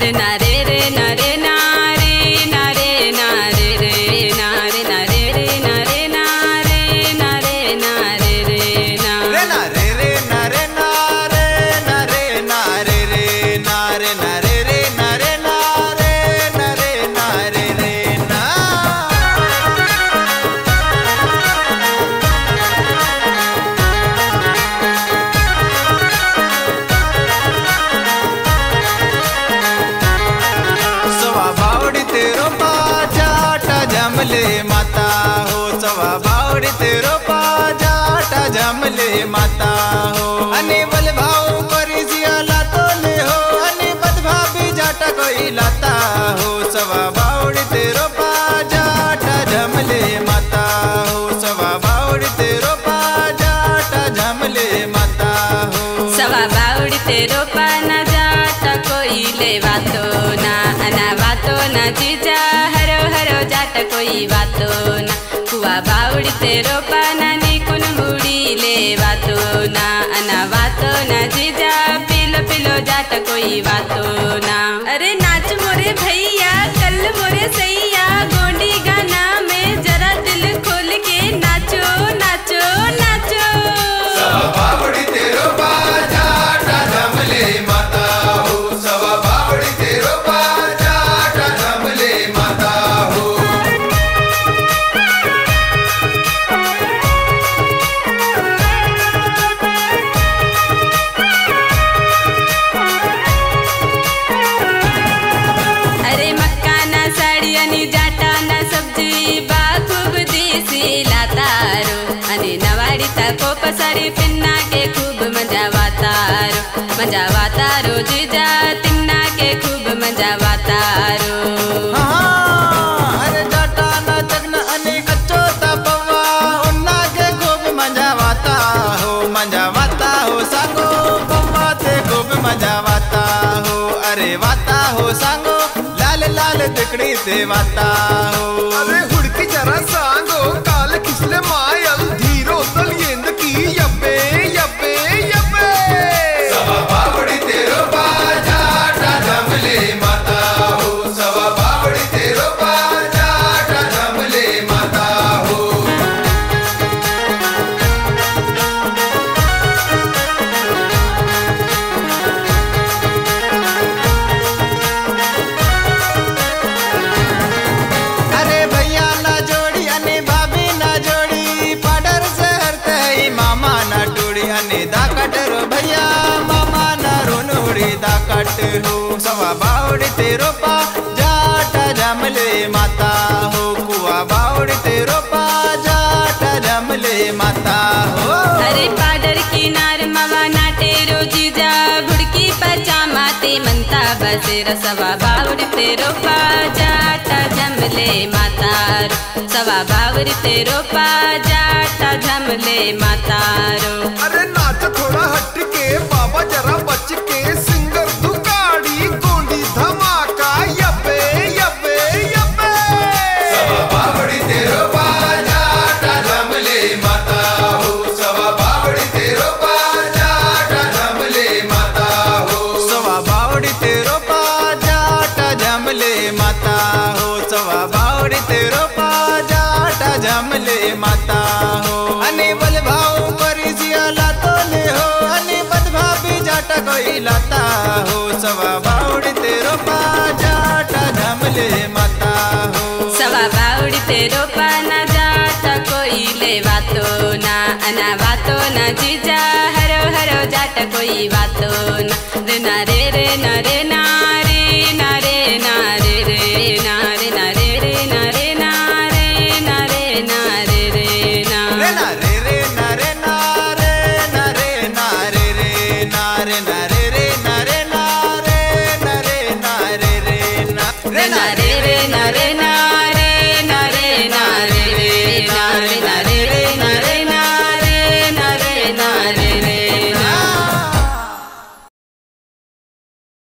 रे ना रे रे ना जमले माता, हो सवा बावड़ी तेरो पाजाटा जमले माता, हो. अने बल भाव करी जिया लातो ले हो. अने बद भाभी जाटा कोई लाता हो सवा बावड़ी तेरो पाजाटा जमले माता, हो सवा बावड़ी तेरो पाजाटा जमले माता, हो. सवा बावड़ी तेरो पाना जाता कोई ले वातो ना, अना वातो ना जीजा हरो हरो जाता कोई वातो ना कुआ बावड़ी तेरो पाना पसारी पिन्ना के खूब मज़ा वातारो मज़ा वातारो जीजा तिन्ना के खूब मज़ा वातारो हाँ, वाता हो सांगो लाल लाल तिकड़ी ते वाता हो। हो। सवा बावड़ी तेरो पा जाटा जमले माता हो। कुआ बावड़ी तेरो पा जाटा जमले माता हो। अरे पाडर किनार मवा नाटे रोजीजा भुडकी पचामा ते म्हणता बसे रसवा बावड तेरो जाटा जमले मातारो सवा बावर तेरो जाटा जमले मातारो अरे बाजाटा माता हो। अने बल भाव करी जिया लातो ले हो। अने बद भाभी जाटा कोई लाता हो। सवा बावड़ी तेरो बाजाटा जमले माता हो। सवा बावडी तेरो पाना जाटा कोई ले वातो ना अना वातो ना जीजा। हरो हरो जाटा कोई वातो